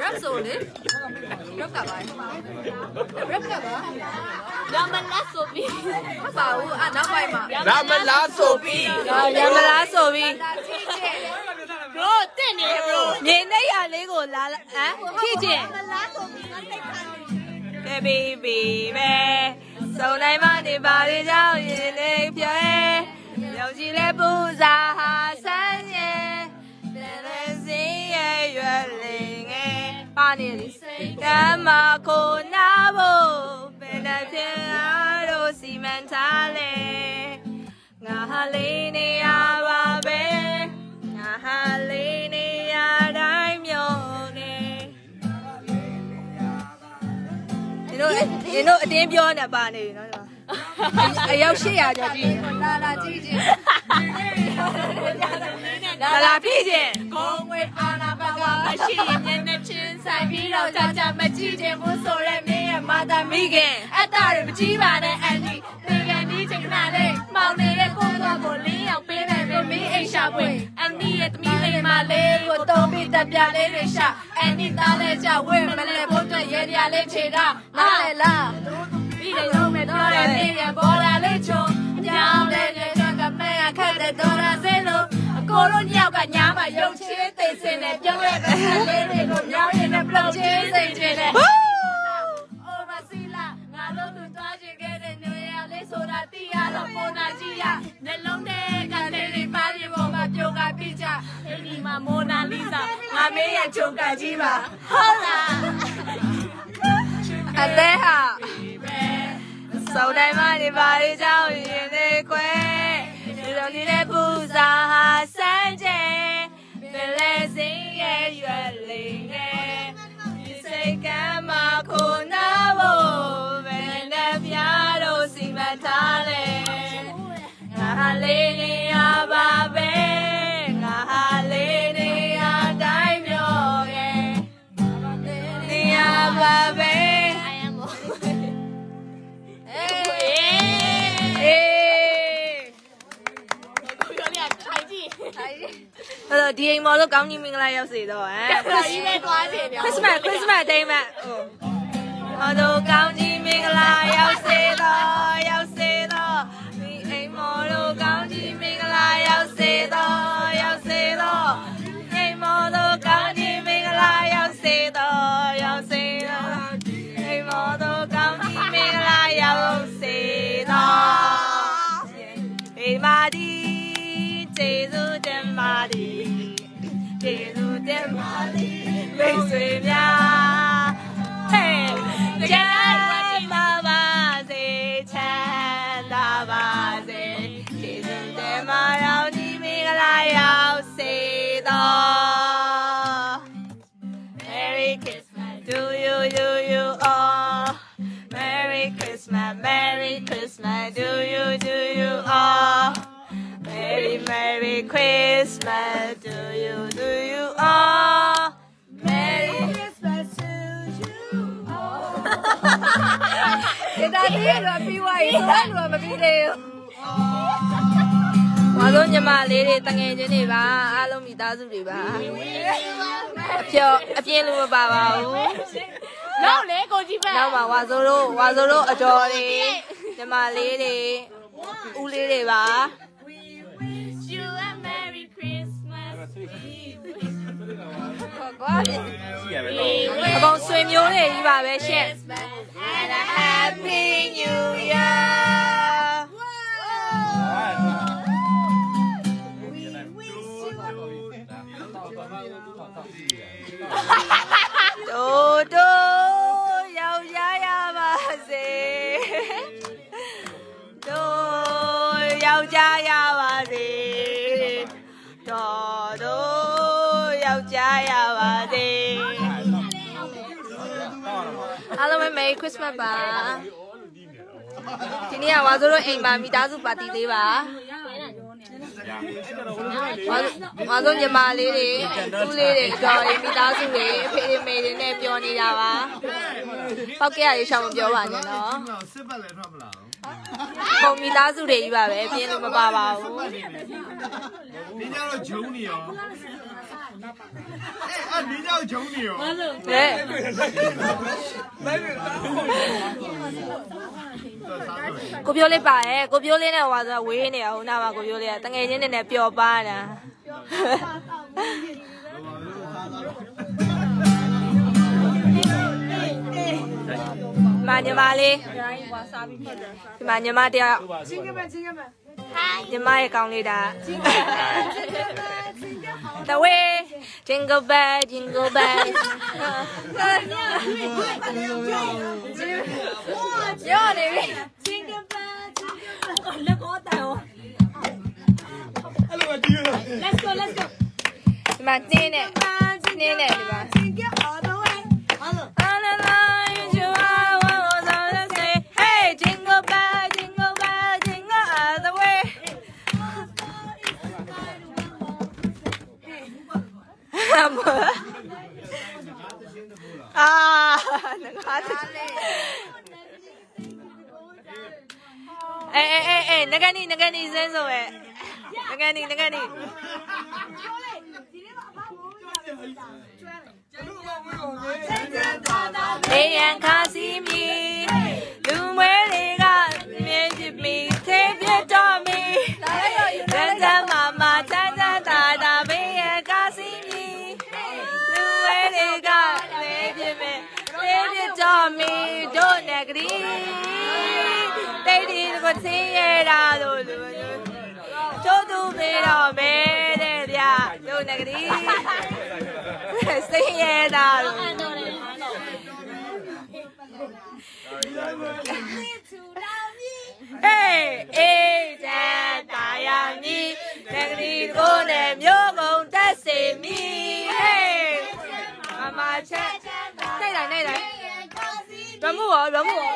rap ဆိုလေ rap ကပါ rap ကပါရမလားဆိုပြီးမပါဘူးအနောက်ပိုင်းမှာလာမလားဆိုပြီးရမလားဆိုပြီး bro တက်နေ bro မြေနေရလေးကိုလာဟမ်ခိကျင်မလားဆိုပြီးငါတိတ်ထားနေဘီဘီပဲစုံနိုင်မနေပါလေကြောင်းရင်လေးပြဲရောင်ကြီးလဲပူစာဟာ နေလေကမ်းမကိုနာဖို့ဘယ်နဲ့ဖြစ်အားတို့စီမံထားလဲငါဟာလေးနေရပါပဲငါဟာလေးနေရတိုင်းမျိုးနေဒီတို့ဒီတို့အတင်းပြောနေပါနေပြီနော်အရောက်800ကျော်ကြည့်လာလာကြည့်ချင်းလာလာဖြစ်ခြင်းကိုငွေအာနာပါကမရှိရင်မျက်နှာချင်း ဆိုင်ပြီးတော့ကြာကြာမကြည့်ချင်ဘူးဆိုရဲမင်းရဲ့မသာမိခင်အတ္တတွေမကြည့်ပါနဲ့အန်ဒီသင်ကန်ဒီချိန်ခဏလေးမောင်နေတဲ့ကိုယ်တော်ကိုလင်းရောက်ပေးမယ်မင်းအိမ်ရှာပွင့်အန်ဒီရဲ့သမီးလေးမလေးကိုတုံးပြီးတက်ပြလေးတွေရှာအန်ဒီသားလေးကြဝဲမလဲဘုတ်တဲ့ရဲပြလေးခြေတာနားလေလားပြီးတယ်ရုံးမဲ့တော့တဲ့နေရပေါ်လာလေးချုံကြောင်းတဲ့တဲ့ကမဲခက်တဲ့တော်ရစေလို့အကို တို့ညောက်ကညာမှာရုပ်ချေးသိစင်နဲ့ပြုံးရဲ့ကလေးတွေကိုညောင်းရင်နဲ့ပလောက်ချေးစိတ်ချင်တယ်အိုဘာစီလာငါတို့သူတွားချင်ခဲ့တဲ့ညရလေးဆိုတာတိရတော့ပေါ်နာကြည့်ရနှလုံးထဲကလေးတွေပါရီပေါ်မှာပြုံးကပြကြအင်းဒီမှာမိုနာလီစာငါမေးရချုံကကြီးပါဟုတ်လားအသေးဟာစုံတိုင်းမနေပါလေကြောင်းရင်လေးခွဲ စင်းရဲ့ရွယ်လေးငယ်ဒီစိတ်ကမ်းမခုနာဖို့ဘယ်နဲ့ပြားတို့စီမံထားလဲငါဟာလေးနေရပါပဲ အဲ့တော့ဒီအိမ်မော်လို့ကောင်းကြီးမင်္ဂလာရောက်စေတော့ဟမ်ကြီးနဲ့တွားချင်တယ် Christmas Christmas အတိုင်းမှာဟိုတော့ကောင်းကြီးမင်္ဂလာရောက်စေတော့ရောက်စေတော့ဒီအိမ်မော်လို့ကောင်းကြီးမင်္ဂ ဇူးတင်ပါသည်မိတ်ဆွေများ Merry Merry Christmas to you to you all Merry Christmas to you all ဒါတည်းတော့ပြီးသွားပြီဆိုတော့မပြီးသေးဘူး။ဘာလို့ညီမလေးတွေတငယ်ချင်းတွေပါအားလုံးမိသားစုတွေပါ။အပြောအပြင်းလို့မပါပါဘူးနောက်လေကိုကြီးပဲ။နောက်မှာဝါစိုးတို့ဝါစိုးတို့အတော်တွေညီမလေးတွေဦးလေးတွေပါ အပေါင်းဆွေမျိုးတွေကြီးပါပဲရှင့် and a happy New Year တို့တို့ Merry Christmas ပါဒီနေ့ကဝါဆိုတို့အိမ်မှာမိသားစုပါတီလေးပါဝါဝါဆိုညီမလေးတွေသူ့လေးတွေကြော်ရီမိသားစုတွေအဖေအမေတွေနဲ့ပြောနေတာပါပောက်ကရရေးရှောင်းမပြောပါနဲ့နော်စစ်ပတ်လည်းထွက်မလာဘူးပုံမိသားစုတွေကြီးပါပဲပြင်းလို့မပါပါဘူး你 နာပါအဲ့အမီးတော့ဂျုံနေရောဘာလို့လဲလိုက်တယ်တားဖို့ကိုပြောလေးပါရဲ့ကိုပြောလေးနဲ့ဟိုဆိုဝေးနေအောင်နာပါကိုပြောလေးကတငယ်ချင်းနဲ့လည်းပျော်ပါတာပျော်ပါတော့မညီမလေးဒီမှာညီမတယောက်ချင်းကမချင်းကမ ညီမရဲ့ကောင်းလေးဒါ The way jingle bell jingle bell ရောနေပြီ jingle bell jingle bell လက်ကောတန်哦 Let's go let's go ဒီမှာတင်းနဲ့တင်းနဲ့ နေငကနေစင်းဆိုရဲ့ငကနေငကနေနေရန်ခါစီမီ သူမေတော့မဲတဲ့ဗျတို့နဲ့ကလေးစိတ်ရတာတို့ဟေးအေးချမ်းတာယာမီတကတိကိုနဲ့မျိုးကုန်တက်စေမီဟေးမမချက်နိုင်တိုင်းနိုင်တိုင်းရမှုရောရမှုရော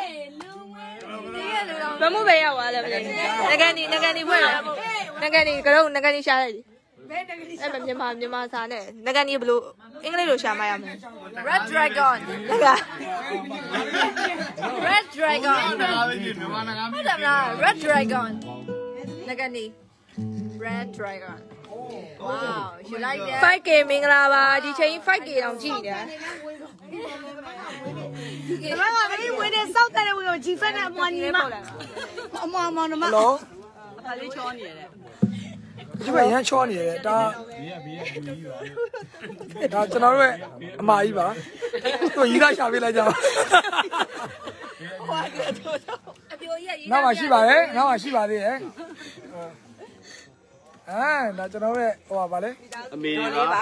ရမှုပဲရောက်သွားတယ်ဗျငကန်ဒီငကန်ဒီဖွဲ့လား ငကန်ဒီကတော့ငကန်ဒီရှာလိုက်ဒီအဲ့မမြန်မာမြန်မာစာနဲ့ငကန်ဒီဘလို့အင်္ဂလိပ်လိုရှာမရမလဲ Red Dragon ဟုတ်လား Red Dragon မြန်မာနိုင်ငံဟုတ်တယ်မလား Red Dragon ငကနီ Red Dragon Wow you like that 5k မင်္ဂလာပါဒီချိန် 5k တောင်ကြည့်နေတယ်ဒီမှာကလေးဝင်နေစောက်တယ်ဝင်ကိုဂျီဖက်နဲ့အမွန်ညီမအမွန်အမွန်မ လောအခါလေးချောနေတယ်ဒီဘက်ရမ်းချောနေတယ်ဒါဒါကျွန်တော်တို့ရဲ့အမကြီးပါသူရီးသားရှာပေးလိုက်ကြပါအပြိုကြီးကရေးနောက်မှရှိပါရဲ့နောက်မှရှိပါသေးရဲ့အာဒါကျွန်တော်ရဲ့ဟိုပါဗာလေအမေပါ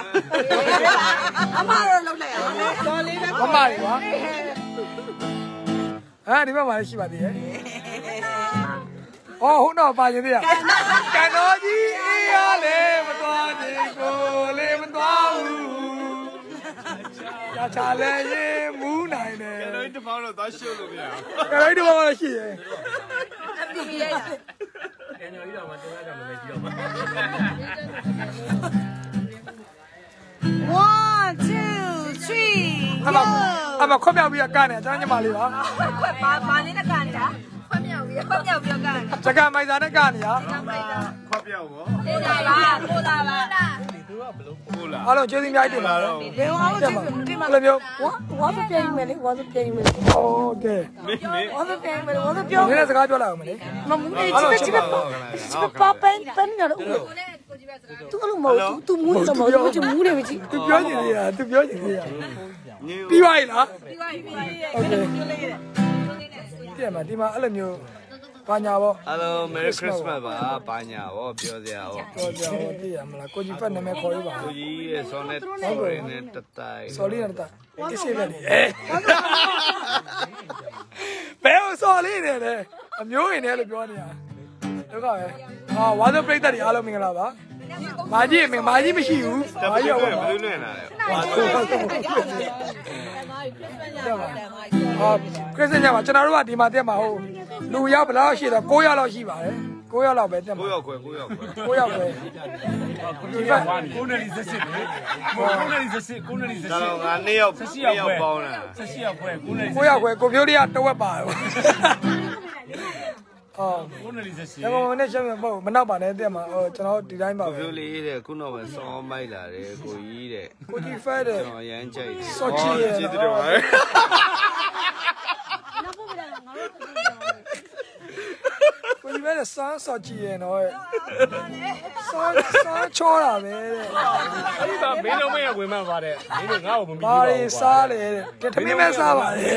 အမတော့လောက်လိုက်ရအောင်မမတွေပါအာဒီဘက်မှာလည်းရှိပါသေးရဲ့ အော်ဟုတ်တော့ပါရင်သေးရကန်တော်ကြီးအေးရလေမတော်နေကိုလေမတော်ဘူးကြာချာလဲရင်မူးနိုင်တယ်ကျွန်တော်ဒီပေါင်းတော့သွားရှုပ်လို့မရဘူးကလေးဒီဘက်မှာရှိရဲ့ဒီရဲ့1 2 3အမအမခွက်ပြောက်ပြီးတော့ကနေကျွန်တော်ညီမလေးပါခွက်ပါပါလေးနဲ့ကန်နေတာ ခွက်မြောက်ပြီးခွက်မြောက်ပြီးကန်။ဂျကမိုက်စာနဲ့ကနေရ။ဂျကမိုက်စာခွက်ပြောက်ရော။ဟုတ်လားဟုတ်လားဟုတ်လား။သူကဘလို့ဟုတ်လား။အားလုံးကျေးဇူးများတင်ပါတော့။ဘယ်အောင်ကျေးဇူးတင်ပါလဲမျိုး။ဝါဝါဆိုပြန်မယ်လေဝါဆိုပြန်မယ်။ဟုတ်ကဲ့။မင်းမင်းဝါဆိုပြန်မယ်ဝါဆိုပြော။နည်းစကားပြောလိုက်အောင်မလေ။မမူးလေးချစ်ချစ်ပပချစ်ပပပန်းပန်းရတော့။ तू အလုံးမဟုတ် तू မူးတယ်မဟုတ် तू မူးတယ်ပဲကြည့်။ तू ပြောနေသေးတာ तू ပြောနေသေးတာ။ပြီးပါပြီလား။ပြီးပါပြီပြီးပါပြီ။ဟုတ်ကဲ့။ တည့်မှာဒီမှာအဲ့လိုမျိုးဘာညာပေါ့အားလုံး Merry Christmas ပါပါညာဗောပြောစရာဗောပြောကြတော့သိရမလားကိုကြီးဖက်နာမည်ခေါ်ရပါကိုကြီးရဲ့ sonnet story နဲ့တတိုင် sorry နဲ့တာဒီစေပဲလေဘယ်လို sorry နေလဲအမျိုးရင်လည်းလို့ပြောနေတာဒုက္ခပဲဟာဝါသပရိသတ်တွေအားလုံးမင်္ဂလာပါ မာကြီးမင်မာကြီးမရှိဘူးတမာပည့်ကြီးရောရောဘပါယ်လိုလွင်လာလဲဟာခရစ်စတန်ညမှာကျွန်တော်တို့ကဒီမှာတက်မှာဟုတ်လူရောက်ဘယ်လောက်ရှိတော့9ရောက်လောက်ရှိပါတယ်9ရောက်လောက်ပဲတက်မှာကိုရောက်ခွဲကိုရောက်ခွဲ9ရောက်ပဲဒီကကိုနယ်လီဆက်စစ်လေကိုနယ်လီဆက်စစ်ကိုနယ်လီဆက်ဒါစစ်တော့ငါနှစ်ယောက်ဆက်နှစ်ရောက်ယောက်ပေါင်းတာဆက်ရှိရောက်ပွဲကိုနယ်လီ9ရောက်ပဲကိုပြိုးလေးကတဝက်ပါ ဟအော်ကိုနေလေးဆက်ရှိရန်ကုန်နဲ့ရှမ်းမဟုတ်မနောက်ပါနဲ့တဲ့မှာဟိုကျွန်တော်ဒီတိုင်းပါကိုပဲဖြိုးလေးတဲ့ခုတော့ပဲစောမိုက်လာတယ်ကိုကြီးတဲ့ကိုကြီးဖဲတဲ့ကျွန်တော်အရန်ကြိုက်တယ်စောချီရဲ့ကြည့်တယ်ပါကိုကြီးဖဲတဲ့စမ်းစောချီရဲ့တော့စမ်းစမ်းချောတာပဲတဲ့အဲ့ဒါမင်းလုံးမရဝင်မှန်သွားတယ်မင်းတို့ငါ့ကိုမပြီးဘာတွေစားလဲတဲ့တမင်းမဲစားပါလေ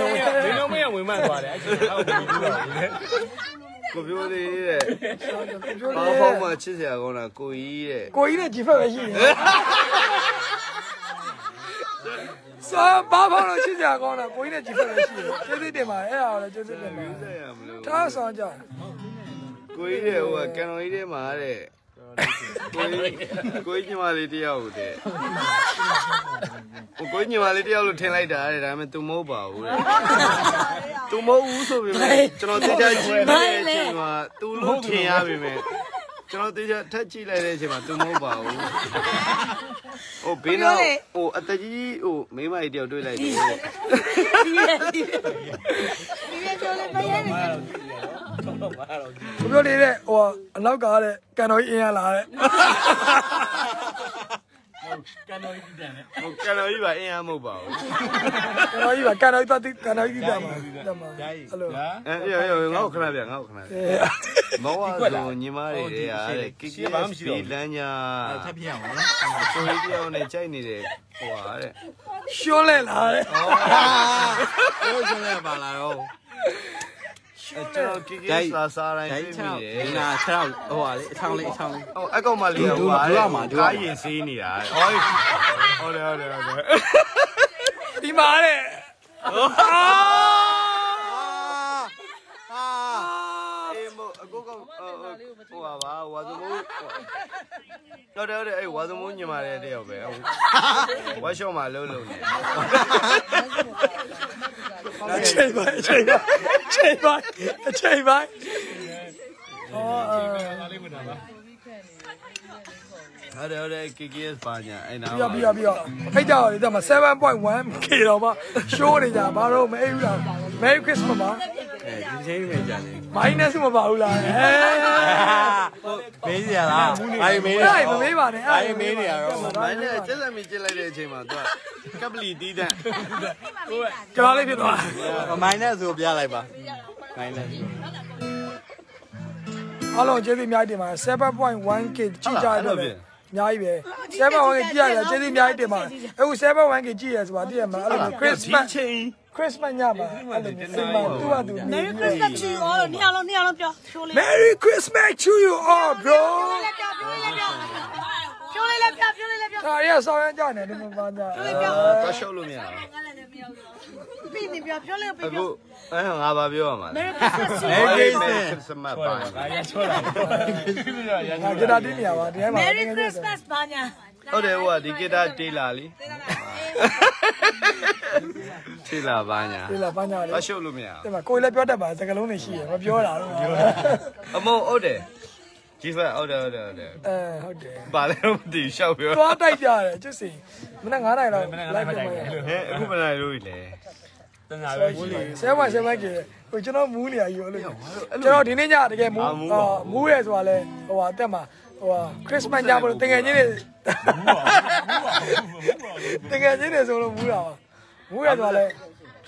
မင်းလုံးမရဝင်မှန်သွားတယ်အဲ့ဒါငါ့ကိုမပြီးတော့ဘူး ကိုဖြိုးလေးတဲ့ပြောဘာလေဖောက်မှချစ်စရာကောင်းတာကိုကြီးတဲ့ကိုကြီးနဲ့ကြီးဖက်ပဲရှိတယ်စားဘာဘာလို့ချစ်ကြကောင်းတာကိုကြီးနဲ့ကြီးဖက်ပဲရှိတယ်ကျေးဇူးတင်ပါတယ်အဲ့ဒါလည်းကျေးဇူးတင်ပါတယ်ဆက်ရမလို့ထားဆောင်ကြကိုကြီးတဲ့ဟိုကကန်တော်ကြီးထဲမှာတဲ့ ကိုကြီးကိုကြီးညီမလေးတယောက်တဲ့ဟိုကိုကြီးညီမလေးတယောက်လို့ထင်လိုက်တာတဲ့ဒါပေမဲ့ तू မဟုတ်ပါဘူးတဲ့ तू မဟုတ်ဘူးဆိုပေမဲ့ကျွန်တော်သိချကြည့်နေတဲ့အချိန်မှာ तू လို့ထင်ရပေမဲ့ကျွန်တော်သိချထက်ကြည့်လိုက်တဲ့အချိန်မှာ तू မဟုတ်ပါဘူးဟိုဘေးနောက်ဟိုအတကြီးဟိုမိမကြီးတယောက်တွေ့လိုက်တယ် ကိုပြောနေတဲ့ဟိုအနောက်ကတဲ့ကန်တော်ကြီးအင်းရလာတဲ့ကန်တော်ကြီးတန်တယ်ဟိုကန်တော်ကြီးပါအင်းအားမဟုတ်ပါဘူးကန်တော်ကြီးပါကန်တော်ကြီးတော့ကန်တော်ကြီးတက်မှာတက်မှာအဲ့လိုအဲရောရောငါ့ကိုခဏပြငါ့ကိုခဏပြအဲမောဝါဆိုညီမတွေတဲ့အားတဲ့ကိကိဒီလမ်းညာထပ်ပြအောင်နော်ကိုကြီးတယောက်နဲ့ကြိုက်နေတယ်ဟိုဟာတဲ့ရှောလဲလာတဲ့ဟိုကျွန်တော်ပါလာတော့အဲ ကျွန်တော်ကိကိစာစားတိုင်းတွေ့မိတယ်ဒီနာ6ဟိုဟာလေအချောင်းလေးအချောင်းလေးဟိုအကောင်မလေးဟိုဟာကားရင်စီးနေတာဟုတ်တယ်ဟုတ်တယ်ဟုတ်တယ်ဒီမှာတဲ့အေးမအကိုက ဟိုဟာပါဝါသမိုးတော့တယ်ဟုတ်တယ်အေးဝါသမိုးညီမလေးတယောက်ပဲဝါရှော့မှာလုံးလုံးနေအချိန်ပါအချိန်ပါအချိန်ပါအချိန်ပါအော်ဒါလေးဝင်တာပါဟုတ်တယ်ဟုတ်တယ် KKS ပါညာအဲ့နာပြီးတော့ပြီးတော့ပြီးတော့ဖိတ်ကြပါလေတဲ့မှာ 7.1k တော့မှ show နေကြဘာလို့မအိပ်ဘူးလား Merry Christmas ပါအဲဒီချိန်ပဲကြာနေ minus မပါဘူးလားအဲမေးစရာလားဘာမေးအဲ့ဒါမမေးပါနဲ့ဘာမေးနေရတော့မိုင်းနဲ့ကျက်လက်မီကျက်လိုက်တဲ့အချိန်မှာသူကကပလီတီးတန်းကျွန်တော်လေးဖြစ်သွားမိုင်းနဲ့ဆိုပြလိုက်ပါမိုင်းနဲ့အားလုံးကျေးဇူးအများကြီးတင်ပါတယ် 7.1k ကြည့်ကြရတော့အများကြီးပဲ 7.1k ကြည့်ရတယ်ကျေးဇူးအများကြီးတင်ပါတယ်အခု 7.1k ကြည့်ရဆိုတာသိရမှာအဲ့လို Christmas ချင်း Christmas ညမှာအဲ့လိုမျိုးစိတ်မတူပါတူနေ Merry Christmas to you all နှစ်အောင်လုံးနှစ်အောင်လုံးပြောဖြိုးလေး Merry Christmas to you all bro ဖြိုးလေးလည်းပြောဖြိုးလေးလည်းပြောဒါရဆောင်ရကြတယ်ဒီမှာပါကြတော့ရှုပ်လို့မရဘူးပြီးနေပြောဖြိုးလေးပြီးအခုပြောအဲငါဘာပြောရမှာလဲ Merry Christmas to မဲ you ကိစ္စစမတ်ပါဒါရချောလာရရငါကြတာတင်းနေရပါဒီထဲမှာ Merry Christmas ဘာညာဟုတ်တယ်ဟိုကဒီဂီတာတေးလာလी တေးလာပါညာဒီလားပါညာလေတော့ရှုပ်လို့မရဒီမှာကိုယ်လည်းပြောတတ်ပါစကလုံးတွေရှိရမပြောတာတော့ပြောတာအမဟုတ်တယ်ဂျီဖတ်ဟုတ်တယ်ဟုတ်တယ်ဟုတ်တယ်အဲဟုတ်တယ်ဘာလဲမသိရှောက်ပြောသွားတိုက်ကြတယ်ကျွတ်စီမနေ့9နိုင်တော့မနေ့ကလည်းမတိုင်ဘူးဟဲ့အခုမနိုင်လို့လေတနာပဲရှိတယ်ဆဲမဆဲမကြီးဟိုကျွန်တော်မူးနေရယူလို့ကျွန်တော်ဒီနေ့ညတကယ်မူးမူးရဲဆိုတာလဲဟိုဟာတက်မှာ ဟိုဟာခရစ်စမတ်ညမလို့တကယ်ချင်းတွေတကယ်ချင်းတွေဆိုလို့မူးတာပါမူးရဲဆိုတာလဲ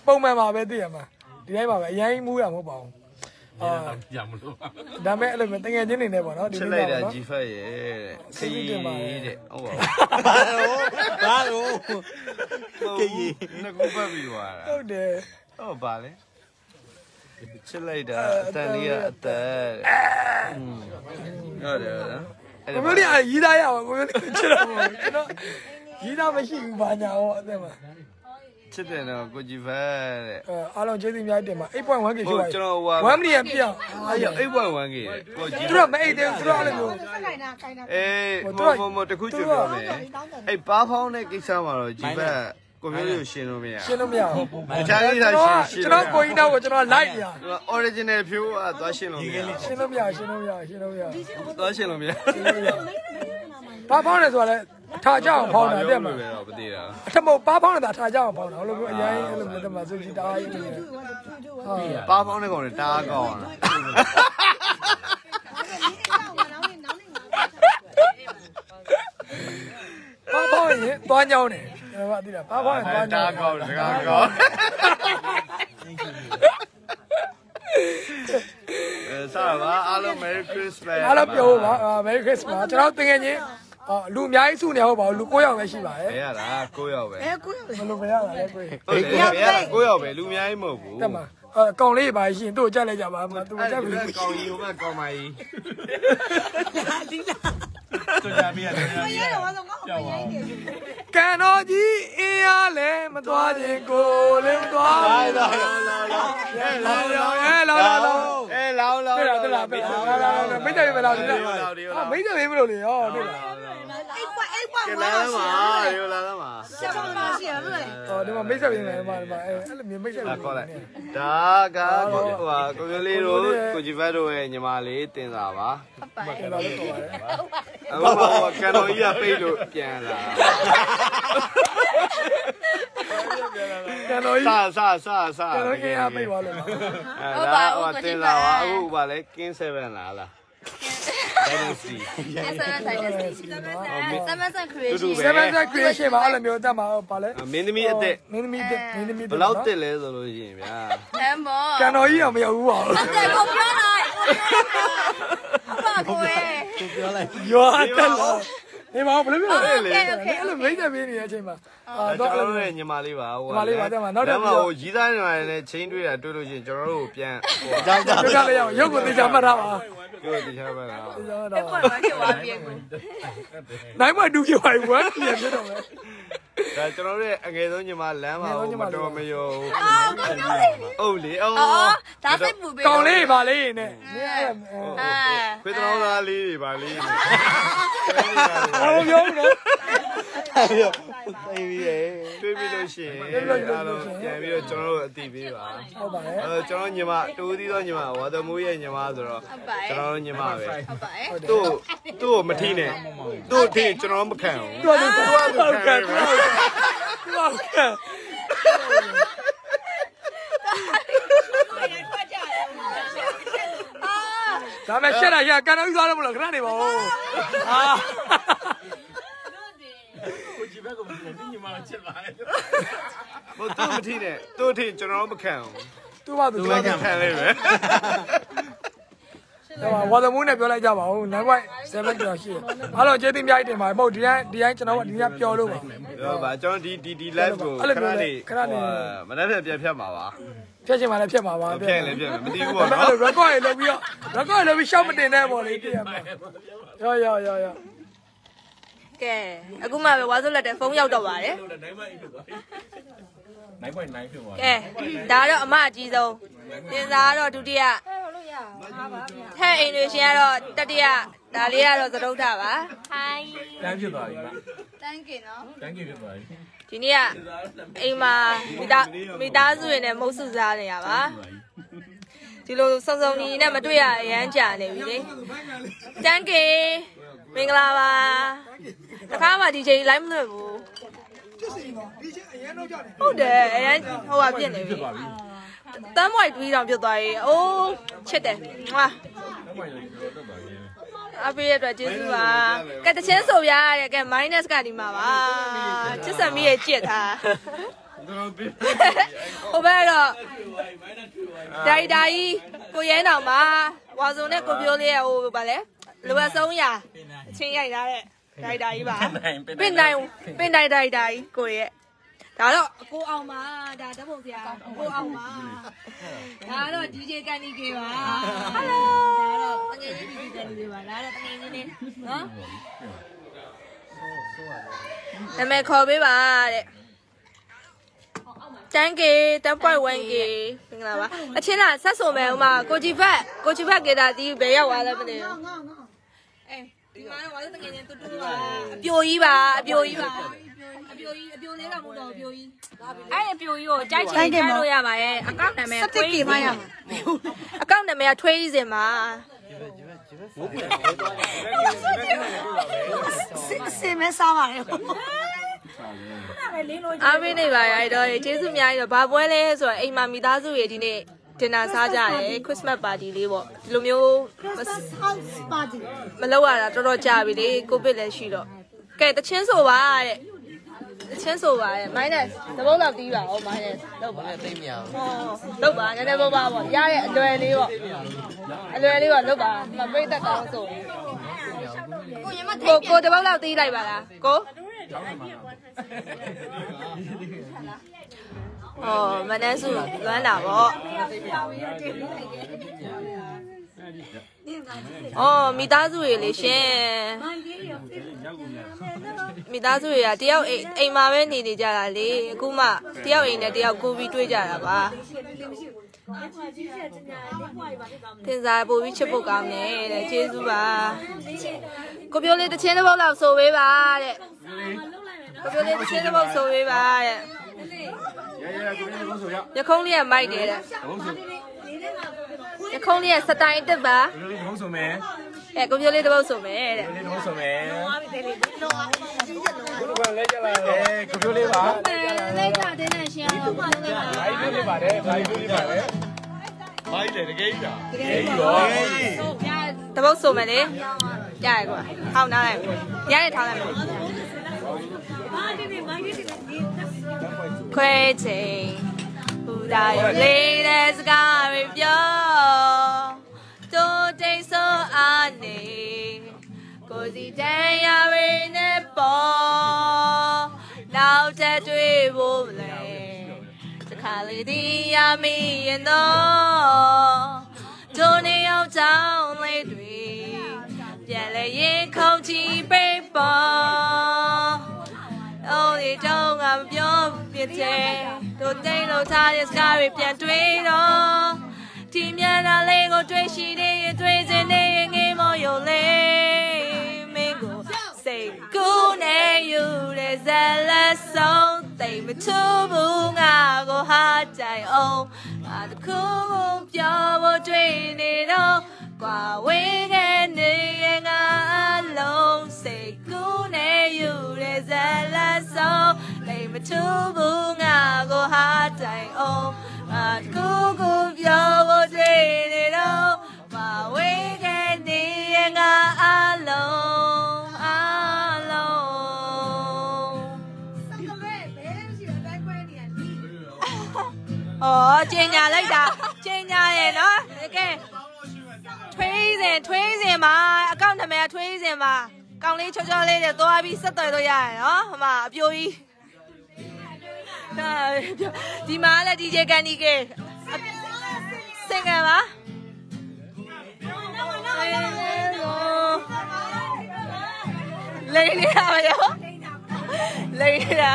ပုံမှန်ပါပဲသိရမှာဒီတိုင်းပါပဲအရင်မူးရမဟုတ်ပါဘူးအာရမလို့ဒါမဲ့အဲ့လိုမျိုးတကယ်ချင်းနေနေပေါ့နော်ဒီချစ်နေ့လိုက်ညတာပေါ့နော်ဂျီဖတ်ရဲ့ခရီးတဲ့ဟုတ်ပါဘူးဘာလို့ကေးနှစ်ခုပတ်ပြီးသွားတာဟုတ်တယ်ဟုတ်ပါလေချစ်လိုက်တာအတန်လေးကအသက်ဟုတ်တယ်ဟုတ်တယ် ကိုမျိုးလေးအရီးသားရအောင်ကိုမျိုးလေးချစ်တော့ကျွန်တော်ရီးသားမရှိဘူးဘာညာဟောအဲ့မှာချစ်တယ်တော့ကိုဂျီဖတ်တဲ့အားလုံးကျေးဇူးအများကြီးတင်ပါ 8.1k ရှိပါကျွန်တော်ဟို1 million ပြအောင်အဲ့ရ 8.1 k ကိုဂျီသူတို့မအိတ်သေးဘူးသူတို့အဲ့လိုမျိုးခိုင်တာခိုင်တာအေးမမမတခုကြပြောမယ်အဲ့ပါဖောင်းတဲ့ကိစ္စမှာတော့ဂျီဖတ် ကိုမျိုးလေးကိုရှင်းလို့မရရှင်းလို့မရဘူးတခြားလေးသာရှင်းရှင်းကျွန်တော်ကိုကြီးတော့ကိုကျွန်တော် light ရ original ဖြိုးကသွားရှင်းလို့မရရှင်းလို့မရရှင်းလို့မရရှင်းလို့မရသွားရှင်းလို့မရဘာဖောင်းလဲဆိုတာလဲထားကြအောင်ဖောင်းတာတဲ့မှာမသိတာအထမပါဖောင်းတာထားကြအောင်ဖောင်းတာဟိုလိုမျိုးအရင်အဲ့လိုမျိုးတမဆိုချီတားကြီးတယ်ဟာပါဖောင်းတဲ့ကောင်နဲ့တားကောင်ပါဖောင်းရင်သွားညောင်းတယ် ကျွန်တော်ကသိတာဘာခေါ်လဲသွားညောဒါင်းကောင်းစကားကောင်းအဲစားပါအားလုံး Merry Christmas အားလုံးပြောပါအာ Merry Christmas ကျွန်တော်တင်ငယ်ချင်းအော်လူအများကြီးစုနေဟုတ်ပါဘူးလူ9ယောက်ပဲရှိပါတယ်ဘယ်ရလား9ယောက်ပဲအဲကိုဘယ်လိုပဲရတာလဲကိုဟုတ်တယ်ဘယ်ရလား9ယောက်ပဲလူအများကြီးမဟုတ်ဘူးတက်မှာအကောင်လေးပါရှင်သူ့ကိုကြက်လိုက်ကြပါမသူ့ကိုအဲ့ကြက်ဒီပြီကကောင်းကြီးဟိုဘက်ကောင်းမကြီးတို့ကြပြရတယ်ရတော့ဘာလို့ငါ့ကိုရိုင်းနေလဲ ကံတော်ကြီးအင်းရလဲမသွားခြင်းကိုလည်းမသွားဘူးလာလာလာလာလာလာလာအဲလောင်းလောင်းပြလာပြလာပြလာလာလာမိတ်တယ်ပဲလာဒီလားမိတ်တယ်ပဲမလို့လေဟောဒီလားအိတ်ပွက်အိတ်ပွက်ကလာ ဘာသလို့မားရှိရေလာသမားရဆက်ပါမရှိရမလို့ဟောဒီမှာမိတ်ဆက်ပေးမယ်မှာဒီမှာအဲ့လိုမျိုးမိတ်ဆက်ပေးခေါ်မလိုက်ယ်ဒါကကိုဟိုဟာကိုကလေးတို့ကိုဂျီဘတ်တို့ရဲ့ညီမလေးတင်တာပါအဲ့တော့လို့ခေါ်ပါတယ်အခုမှကန်တော်ကြီးကပိတ်လို့ပြန်လာကံတော်ကြီးစစစစကံတော်ကြီးကပိတ်သွားလို့ပါအဲဒါဟိုတင်တာပါအခုပါလဲကင်း7လားလား Dynasty Samsung Dynasty Samsung Creation Samsung Creation မှာအဲ့လိုမျိုးတက်မှာဟောပါလဲမင်းသမီးအသက်မင်းသမီးအသက်မင်းသမီးဘယ်လောက်တက်လဲဆိုလို့ရှိရင်ဗျာတမ်းမောကန်တော်ကြီးတော့မရောက်ဘူးပါဘူးအသက်ကိုပြောလိုက်အဖကိုရဲ့ကိုပြောလိုက်ရောတက်လို့နေပါဘယ်လိုမျိုးလဲလေအဲ့လိုမိတ်ဆက်ပေးနေတဲ့အချိန်မှာအာတော့ကျွန်တော်ရဲ့ညီမလေးပါဟိုညီမလေးပါတဲ့မှာနောက်တော့ဟိုရီးသားညီမလေးနဲ့ချင်းတွေ့တာတွေ့လို့ရှိရင်ကျွန်တော်တို့ပြန်ဟိုကြောက်ကြောက်ကြောက်လေးရအောင်ရုပ်ကိုသေချာမှတ်ထားပါ ပြောတခြားပဲလားသိချမှတ်တက်ထားခွပါက်ပါချွာပြေကိုနိုင်မတူကြပါဘူးဝမ်းပြန်ဖြစ်တော့မယ်ဒါကျွန်တော်တို့ရဲ့အငယ်ဆုံးညီမလမ်းမှာဟိုမတော်မရောအော်ကိုပြောလိုက်ဟုတ်လေအော်အော်ဒါစိတ်ပူပေးကောင်းလေးပါလေးနဲ့နင်းအဲ့အာခွေးတော်သားလေးတွေပါလေးအော်ပြောဘူးနော်သိပြီရဲ့တွေ့ပြီးလို့ရှိရင်အားလုံးပြန်ပြီးတော့ကျွန်တော်တို့အတိပေးပါဟုတ်ပါတယ်အဲကျွန်တော်ညီမတူသီးသောညီမဝါသမူးရဲ့ညီမဆိုတော့ကျွန်တော်တို့ညီမပဲဟုတ်ပါရဲ့သူ့သူ့ကိုမထီးနဲ့သူ့ကိုထီးကျွန်တော်မခံဘူးသူကသူကဟုတ်ကဲ့သူကဟုတ်ကဲ့ဒါမဲ့ရှက်တာရကန်တော်ကြီးသွားတော့မလို့ခဏနေပါဦးအာကိုကြည့်ဘက်ကိုဒီညီမချစ်ပါလေဟိုသူ့မထီးနဲ့သူ့ထီးကျွန်တော်မခံဘူးသူ့ဘာသူသူသူပဲကခံလိုက် မယ်ဝါသမူးနဲ့ပြောလိုက်ကြပါဦး9.7ကျော်ရှိအားလုံးကျေးဇူးအများကြီးတင်ပါတယ်မဟုတ်ဒီတိုင်းဒီတိုင်းကျွန်တော်ကဒီညပျော်လို့ပါဟုတ်ပါကျွန်တော်ဒီဒီဒီ live ကိုခဏလေးမနေ့ကပြန်ဖြတ်မှာပါဖြတ်ချင်မှလည်းဖြတ်မှာပါဖြတ်လည်းဖြတ်မယ်မသိဘူးဘာပေါ့လို့နော် record ရလုပ်ပြီးတော့ record ရလုပ်ပြီးရှောက်မတင်တဲ့ပေါ့လေတည်ရမှာရောရောရောရောကဲအခုမှပဲဝါစုလက်တဲ့ဖုန်းရောက်တော့ပါတယ်နိုင်မအိပ်ဖြစ်သွားနိုင် point 9ဖြစ်သွားကဲဒါကတော့အမအကြီးဆုံးတင်စားကတော့ဒုတိယ ဟဲ့အိမ်တွေရှင်ကတော့တတိယဒါလေးကတော့သတုထပါဟိုင်းတန်းဖြစ်သွားပြီမတန်းကင်နော်တန်းကြီးဖြစ်သွားပြီဒီနေ့ကအိမ်မှာမိသားမိသားစုတွေနဲ့မုတ်စုစားနေရပါဒီလိုစုံစုံညီညီနဲ့မတွေ့ရအရမ်းကြာနေပြီလေတန်းကေမင်္ဂလာပါတခါမှဒီချိန် live မလွှင့်ဘူးဟုတ်တယ်အရမ်းဟိုပါပြစ်နေပြီ တမ်းမွိုက်ပြီးတော့ပြတ်သွားရေးအိုးချစ်တယ်မွာနောက်မှရတော့တော့သွားပြီအဖေရဲ့အတွက်ကျေးဇူးပါကဲတချင်းဆိုပြရတယ်ကဲ minus ကဒီမှာပါချစ်စမီးရဲ့ကြစ်တာဟိုဘက်တော့ဒိုင်ဒိုင်ကိုရဲနောင်ပါဝါစုံနဲ့ကိုပြိုးလေးရဲ့ဟိုဗာလဲလိုအပ်ဆုံးရာအချင်းရိုက်ထားတဲ့ဒိုင်ဒိုင်ပါပင်တိုင်ပင်တိုင်ဒိုင်ဒိုင်ကိုရဲ့ ဒါတော့အကိုအောင်ပါဒါဓာတ်ပုံဆရာအကိုအောင်ပါဒါတော့ DJ ကန်နီကေပါဟယ်လိုဒါတော့တကယ်ကြီး DJ ကန်နီကေပါဒါတော့တကယ်ကြီးနေနော်နာမည်ခေါ်ပေးပါတဲ့တန်ကေ 10.1k မင်္ဂလာပါအချင်းလားဆက်ဆိုမယ်ဥမာကိုကြည်ဖက်ကိုကြည်ဖက်ကေတာဒီဘယ်ရောက်သွားလဲမသိဘူးအေးဒီမှာတော့ဝါသတကယ်ချင်းတူတူပါအပြိုကြီးပါအပြိုကြီးပါ အပြိုကြီးအပြိုလေးတော့မဟုတ်တော့အပြိုကြီးအဲ့အပြိုကြီးကိုကြိုက်ချင်ကြိုက်လို့ရပါရဲ့အကောင့်နာမည်ထွေးကြီးပါရမှာအကောင့်နာမည်ထွေးကြီးစင်ပါစင်မဲစားပါလေအားပေးနေပါရတော့ကျေးဇူးအများကြီးတော့ဘာပွဲလဲဆိုတော့အိမ်မှာမိသားစုတွေဒီနေ့ဒင်နာစားကြတယ်ခရစ်စမတ်ပါတီလေးပေါ့ဒီလိုမျိုးမ house party မလောက်ရတာတော်တော်ကြာပြီလေကိုဗစ်လည်းရှိတော့ကဲတချင်းဆိုပါတဲ့ ချင်းဆိုပါရဲ့ minus သဘုတ်လောက်တီးပါဦး minus လောက်ပါသိမရဘူးဟောလောက်ပါနည်းနည်းပေါ့ပါပေါ့ရရဲ့အလွယ်လေးပေါ့အလွယ်လေးပေါ့လောက်ပါဒီမှာပြိတ္တကောင်းဆိုကိုကိုတပုတ်လောက်တီးလိုက်ပါလားကိုဟောမနန်းစုလွမ်းတာပေါ့ အော်မိသားစုတွေလေရှင်မိသားစုတွေကတယောက်အိမ်အိမ်မှာပဲနေနေကြတာလေအခုမှတယောက်အိမ်နဲ့တယောက်ကိုပြီးတွေ့ကြတာပါတင်စားပို့ပြီးချစ်ဖို့ကောင်းတယ်တဲ့ကျေးဇူးပါကိုပြောလေးတစ်ချင်းတစ်ပုတ်လောက်ဆိုပေးပါတဲ့ကိုပြောလေးတစ်ချင်းတစ်ပုတ်ဆိုပေးပါတဲ့ရရကိုရင်းကိုဆိုရရခုံးလေးကမိုက်တယ်တဲ့ဘုံဆို ရခုံးလေးကစတိုင်တက်ပါကိုလေးဘုံဆိုမယ်အဲကိုပြောလေးတစ်ပုတ်ဆိုမယ်တဲ့ကိုလေးဘုံဆိုမယ်ဘုံကလည်းကြလာတယ်ကိုပြိုးလေးပါလိုက်တာတဲ့နဲ့ရှင်အောင်ဘာကြီးလေးပါတယ်ဘာကြီးလေးပါတယ်ဘာကြီးလဲတကယ်ကြီးလားအေးရောတစ်ပုတ်ဆိုမယ်လေရရကွာထောင်းထားလိုက်မယ်ရရထောင်းလိုက်မယ်ခွဲချိန် ဟူတာရလေးတဲ့စကားတွေပြောတိုးတိတ်ဆိုအားနေကိုစီတန်ရရနဲ့ပေါ်နောက်တဲ့တွေ့ဖို့မလဲတခါလေဒီရမိရင်တော့ဒိုနေအောင်ကြောင်းလေးတွေပြန်လဲရင်ခုန်ချီပိတ်ပေါ် your pity. Don't they know that it's got to be တွေ့တော့ဒီမြန်လာလေးကိုတွေ့ရှိနေရင်တွေ့စင်နေရင်ငေးမယုံလေးမင်းကိုစိတ်ကူးနေယူတဲ့ဇလက်ဆုံးတိမ်မချူဘူးငါကိုဟာကြိုင်အောင်ငါတခုခုပြောဖို့တွေ့နေတော့ ကွာဝေးခဲ့နေရင်ငါအလုံးစိတ်ကူးနေယူတဲ့ဇလက်ဆုံးတိမ်မချူဘူးငါကိုဟာကြိုင်အောင်ငါတခုခုပြောဖို့တွေ့နေတော့ကွာဝေးခဲ့နေရင်ငါအလုံးအလုံးဩကျင်ညာလိုက်တာကျင်ညာရဲ့နော်တကယ် ထွေးစင်ထွေးစင်မှာအကောင့်နာမည်ထွေးစင်မှာကောင်းလေးချောချောလေးတွေသွားပြီးဆက်သွယ်လို့ရရနော်ဟိုမှာအပြိုကြီးဟာဒီမှာလည်း DJ ကန်ဒီကေစင်ကပါလိန်နေတာမရောလိန်နေတာ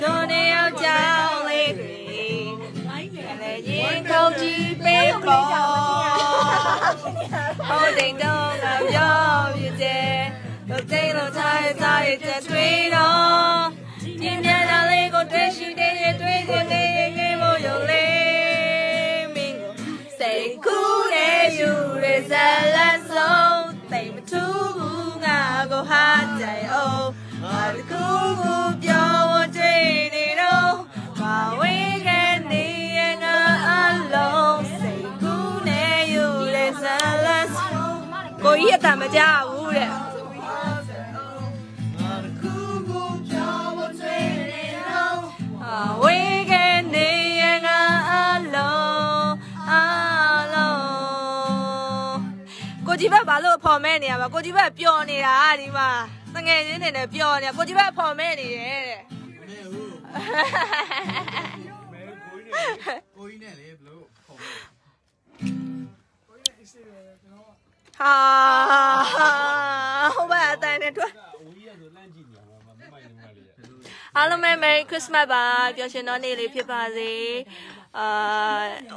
ဒိုနေအောင်ကြောင်းလေးတွေ လည်းရင်ခုန်ကြည့်ပေးပေါ်ဟိုတိန်တော့ငါပြောပြတဲ့တော့တိန်လို့ထားရထားရတဲ့တွေ့တော့ဒီမြန်လာလေးကိုတွေ့ရှိတဲ့တွေ့တဲ့နေငယ်မို့ရုံလေးမင်းကိုစိတ်ကူးနေယူရဇလက်ဆုံးတိမ်မထူးဘူးငါကိုဟာ အတမကြဘူးတဲ့အာဝေးကနေရငါအလုံးအလုံးကိုကြီးဘက်ဘာလို့ဖော်မဲနေရပါကိုကြီးဘက်ပျော်နေတာဒီမှာတငယ်ချင်းတွေနဲ့ပျော်နေတာကိုကြီးဘက်ဖော်မဲနေတယ်တဲ့ကိုကြီးနဲ့လေ ဟာဟိုဘက်အတန်နဲ့တွေ့အားလုံးပဲ Merry Christmas ပါပျော်ရွှင်သောနေ့လေးဖြစ်ပါစေအာ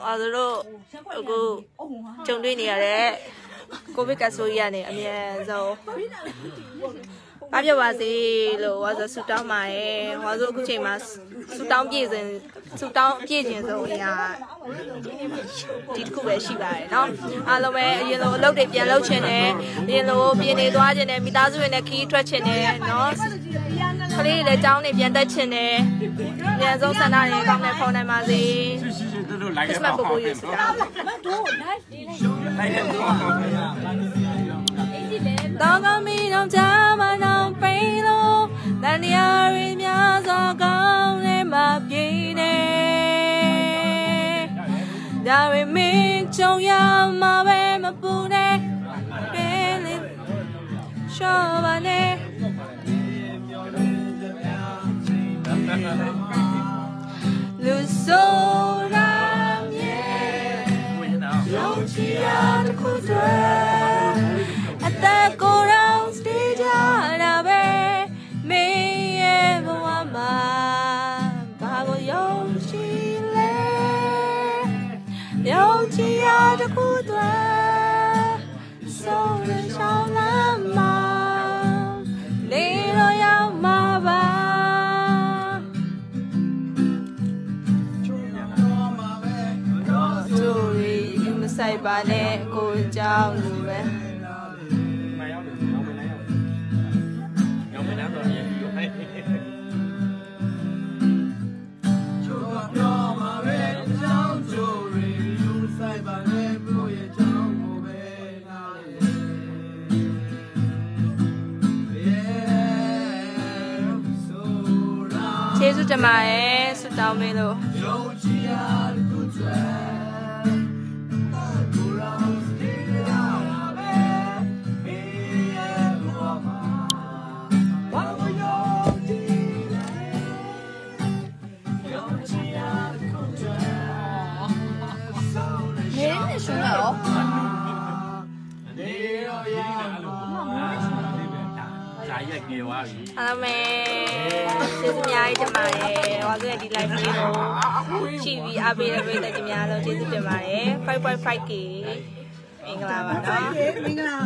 အားလုံးအခုကြုံတွေ့နေရတဲ့ ကိုဗစ်ကဆိုးကြီးကနေအမြန်ဆုံးပါပြပါစေလို့ဝါဆိုဆူတောင်းပါတယ်ဝါဆိုအခုချိန်မှာဆူတောင်းပြည့်စင်ဆူတောင်းပြည့်ခြင်းဆုံးအရာဒီတစ်ခုပဲရှိပါတယ်เนาะအားလုံးပဲအရင်လိုအလုပ်တွေပြန်လုပ်ချင်တယ်အရင်လိုပြင်နေသွားချင်တယ်မိသားစုတွေနဲ့ခီးထွက်ချင်တယ်เนาะကလေးတွေလည်းကျောင်းတွေပြန်တက်ချင်တယ်အမြန်ဆုံးဆန္ဒတွေကောင်းတဲ့ဖော်နိုင်ပါစေ Like a boo used to me, don't tell my dog, pray though. The are in my beauty. That we make so young. Show လုံးချီ ပါနဲ့ကိုကြောင်းလူပဲညောင်းမနာတော့ရင်ပြောလိုက်ကျေးဇူးတင်ပါတယ်ဆုတောင်းပေးလို့ အားလုံးပဲကျေးဇူးအများကြီးတင်ပါတယ်ဟောဆိုရင်ဒီ live လေးကိုရှိပြီးအားပေးတဲ့ပရိသတ်ကြီးများလုံးကျေးဇူးတင်ပါတယ် 5.5k မင်္ဂလာပါနော်မင်္ဂလာ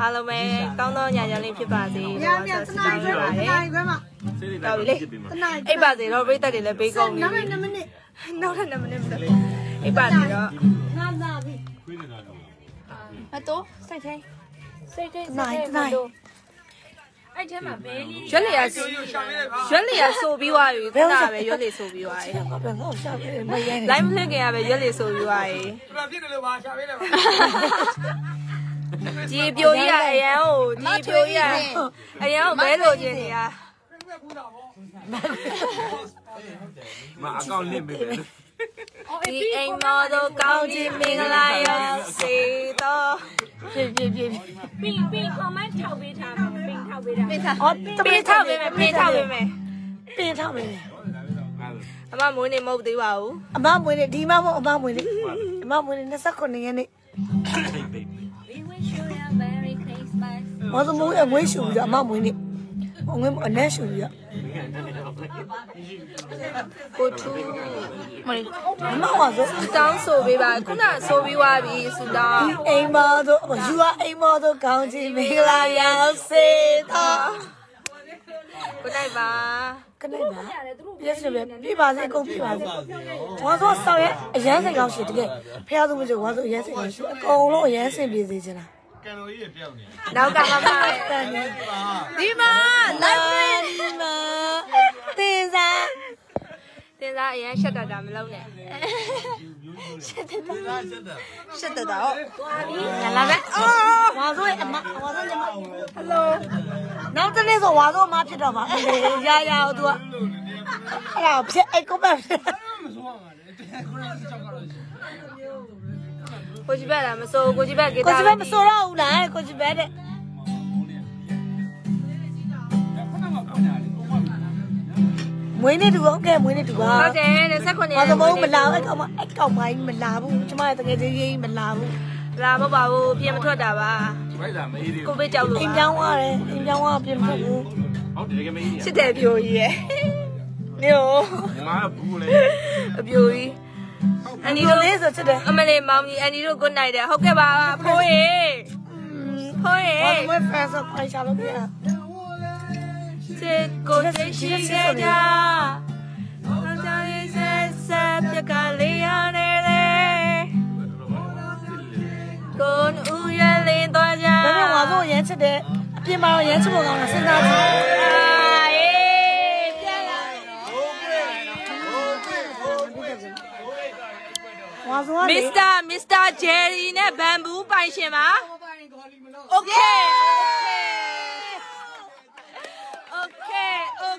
အားလုံးပဲကောင်းသောညချမ်းလေးဖြစ်ပါစေညညတနားခွဲမှာတနားခွဲမှာစိတ်လေးတော့ဖြစ်ပြီမှာတနားအိပ်ပါစေတော့ပရိသတ်တွေလည်းဘေးကုန်းနေနောက်ပြီ2မိနစ်နောက်ထပ်2မိနစ်ပဲအိပ်ပါစေတော့နားနားပြီမတော့စိတ်ထဲစိတ်ထဲတနားတနား အဲ့ထဲမှာဘဲလေးရွက်လျာရွက်လျာဆိုပြီးသွားပြီခဏပဲရွက်လျာဆိုပြီးသွားပြီဘာပဲတော့ရှာပဲမရိုင်း live လှည့်ခင်ရပဲရွက်လျာဆိုပြီးသွားပြီဘာဖြစ်တယ်လို့ပါရှာပေးတယ်ပါကြည်ပြိုကြီးကအရန်ကိုကြည်ပြိုကြီးကအရန်ကိုဘဲလိုချင်နေတာမအကောင့်လင့်ပေးတယ်ဒီအိမ်မော်တို့ကောင်းခြင်းမင်္ဂလာရောစေတော့ပြပြပြပြပင်ပင် comment ထောက်ပေးထားမယ်ပင် ထောက်ပေးထားပင်ထောက်အော်ပေးထောက်ပေးမယ်ပေးထောက်ပေးမယ်ပေးထားမယ်အမမွေးနေမဟုတ်သေးပါဘူးအမမွေးနေဒီမမို့အမမွေးနေအမမွေးနေ29ရက်နေ့ We wish you a merry Christmas မသမိုးအငွေးရှူပြီးတော့အမမွေးနေအငွေးအနက်ရှူပြီးတော့ ကိုထူးအမပါဆိုတောင်းဆိုပေးပါခုနဆိုပြီးသွားပြီဆူတောင်းအိမ်မော်တို့ယူအအိမ်မော်တို့ကောင်းချင်မင်္ဂလာရောက်စေတော့ကိုနိုင်ပါကနေပါပြည့်စုံပဲပြပါစေအကုန်ပြပါစေဝါဆိုဆောက်ရဲ့အရန်စိတ်ကောင်းရှိတကယ်ဖះသူမကျဝါဆိုအရန်စိတ်ကောင်းရှိအကုန်လုံးအရန်စင်ပြေစေချင်တာနောက်ကမမရဲ့တန်နေဒီမှာလိုက်နေမှာ တင်စားတင်စားအရင်ရှက်တတာမလုံးနဲ့ရှက်တတာဟုတ်လာလာပဲအော်ဝါဆိုရဲ့အမဝါဆိုညီမဟယ်လိုနောက်တနေ့ဆိုဝါဆိုအမဖြစ်တော့မှာရရအောင်သူကအဲ့ဒါဖြစ်အိတ်ကုတ်ပဲဖြစ်ကိုကြီးဘက်လားမစိုးကိုကြီးဘက်ဂီကိုတာကြီးပဲမစိုးတော့ဘူးလားကိုကြီးပဲတဲ့ မွေးနေ့တူဟုတ်ကဲ့မွေးနေ့တူပါဟုတ်တယ်တဲ့16ဘာရက်သမုံမလာဘူးအဲ့ကောင်မအဲ့ကောင်မကြီးမလာဘူးကျမရဲ့တကယ်ချင်းကြီးမလာဘူးလာမဟုတ်ပါဘူးပြင်မထွက်တာပါဖိုက်တာမေးသေးကိုဗစ်ကြောက်လို့အိမ်ပါပြောင်းသွားတယ်အိမ်ပြောင်းသွားပြင်မထွက်ဘူးဟုတ်တယ်ကမေးရချစ်တယ်ပြိုကြီးရဲ့နေဟိုငါဘူးလေအပြိုကြီးအန်ဒီဒီတို့လေးဆိုချစ်တယ်အမလေးမောင်ကြီးအန်ဒီတို့ good night တဲ့ဟုတ်ကဲ့ပါဖိုးရေဖိုးရေဘာသမုံဖန်ဆိုဖိုင်ချလို့ပြချ စ်ကိုသိရှိခဲ့ကြအကြောင်းရေးဆက်ဆက်ပြကလေးရနေလေကိုယ်ဦးရလင်းတော့ကြ ဒါနဲ့ဝါဆိုရမ်းချစ်တယ်အပြင်မှာတော့ရမ်းချစ်ဖို့ကောင်းတာစဉ်းစားကြည့် အေးပြန်လာ ဝါဆိုက မ လေ စ္စတာမစ္စတာဂျယ်ရီနဲ့ဘမ်ဘူးပိုင်ရှင်ပါโอเคโอเค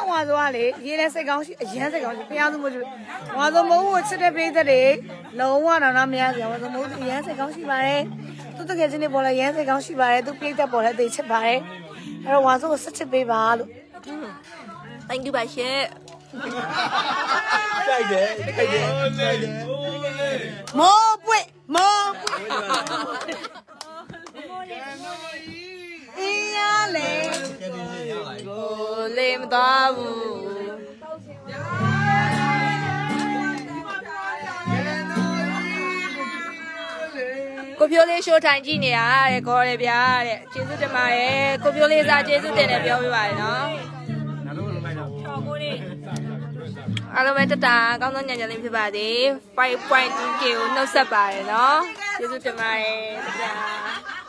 မဝါဆိုကလေရေးတဲ့စိတ်ကောင်းရှိအရန်စိတ်ကောင်းရှိဖျားစုမို့လို့ဝါဆိုမိုးကိုချစ်တဲ့ပေးတဲ့တွေလုံးဝတော့တော့မရစရာဝါဆိုမိုးအရန်စိတ်ကောင်းရှိပါတယ်သူတကယ်ချင်းနေပေါ်လဲရန်စိတ်ကောင်းရှိပါတယ်သူပြိတ္တပေါ်လဲသိချစ်ပါတယ်အဲ့တော့ဝါဆိုကိုစချစ်ပေးပါလို့ Thank you ပါရှင့်ကြိုက်တယ်ကြိုက်တယ်ကြိုက်တယ်မောပွေမောပွေအေးရလေကို လေးမတော်ဘူးကိုပြိုးလေးရှိုးထိုင်ကြည့်နေရတဲ့ခေါ်ရဗျာတဲ့ကျေးဇူးတင်ပါတယ်ကိုပြိုးလေးစားကျေးဇူးတင်တယ်ပြောပြပါရနော်အားလုံးပဲတတာကောင်းသောညဉ့်ညလေးဖြစ်ပါစေ 5.2k ကိုနှုတ်ဆက်ပါတယ်နော်ကျေးဇူးတင်ပါတယ်တတာ